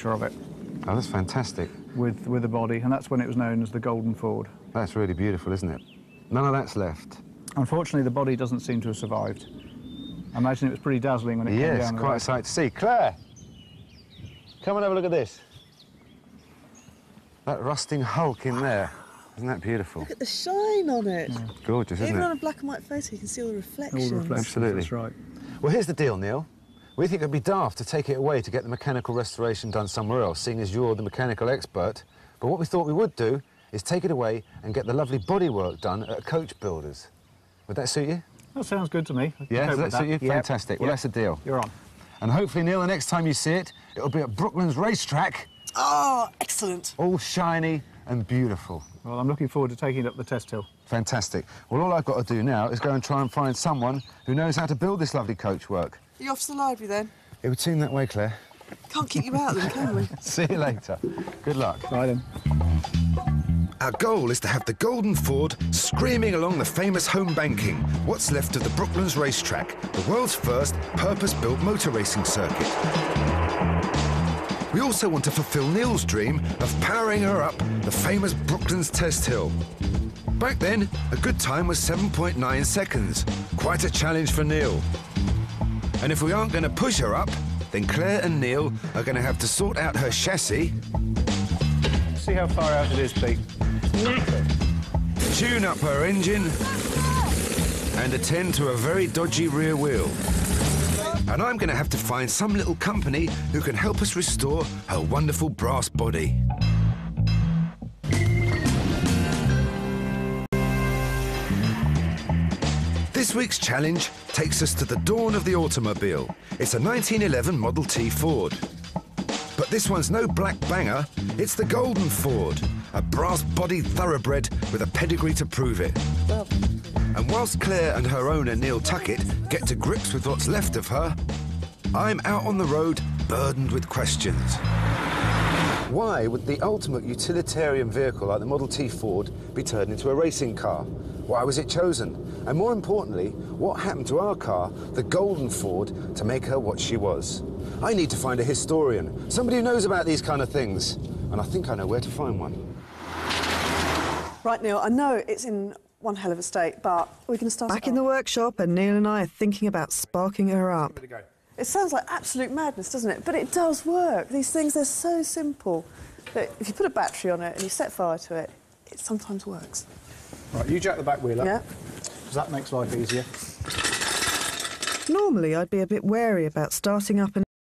picture of it Oh, that's fantastic. with, with the body, and that's when it was known as the Golden Ford. That's really beautiful, isn't it? None of that's left. Unfortunately, the body doesn't seem to have survived. I imagine it was pretty dazzling when it came Yes, down. the quite a sight to see. Claire, come and have a look at this. That rusting hulk in there. Isn't that beautiful? Look at the shine on it. Gorgeous, isn't it? Even on a black and white photo, you can see all the All reflections. the reflections, Absolutely. That's right. Well, here's the deal, Neil. We think it'd be daft to take it away to get the mechanical restoration done somewhere else, seeing as you're the mechanical expert. But what we thought we would do is take it away and get the lovely bodywork done at a coach builder's. Would that suit you? That sounds good to me. I Yeah, does with that suit you? Yep. Fantastic. Well, Yep. that's a deal. You're on. And hopefully, Neil, the next time you see it, it'll be at Brooklands Racetrack, Oh, excellent. all shiny and beautiful. Well, I'm looking forward to taking it up the test hill. Fantastic. Well, all I've got to do now is go and try and find someone who knows how to build this lovely coachwork. Are you off to the library then? It would seem that way, Claire. Can't keep you out then, can we? See you later. Good luck. Right then. Our goal is to have the Golden Ford screaming along the famous home banking, what's left of the Brooklands racetrack, the world's first purpose-built motor racing circuit. We also want to fulfill Neil's dream of powering her up the famous Brooklands Test Hill. Back then, a good time was 7.9 seconds. Quite a challenge for Neil. And if we aren't going to push her up, then Claire and Neil are going to have to sort out her chassis, See how far out it is, Pete. tune up her engine, and attend to a very dodgy rear wheel. And I'm going to have to find some little company who can help us restore her wonderful brass body. This week's challenge takes us to the dawn of the automobile. It's a 1911 Model T Ford. But this one's no black banger, it's the Golden Ford, a brass-bodied thoroughbred with a pedigree to prove it. And whilst Claire and her owner Neil Tuckett get to grips with what's left of her, I'm out on the road burdened with questions. Why would the ultimate utilitarian vehicle like the Model T Ford be turned into a racing car? Why was it chosen? And more importantly, what happened to our car, the Golden Ford, to make her what she was? I need to find a historian, somebody who knows about these kind of things. And I think I know where to find one. Right, Neil, I know it's in one hell of a state, but we're going to start Back it in the workshop, and Neil and I are thinking about sparking her up. It sounds like absolute madness, doesn't it? But it does work. These things, they're so simple that if you put a battery on it and you set fire to it, it sometimes works. Right, you jack the back wheel up. Yeah. Because that makes life easier. Normally, I'd be a bit wary about starting up an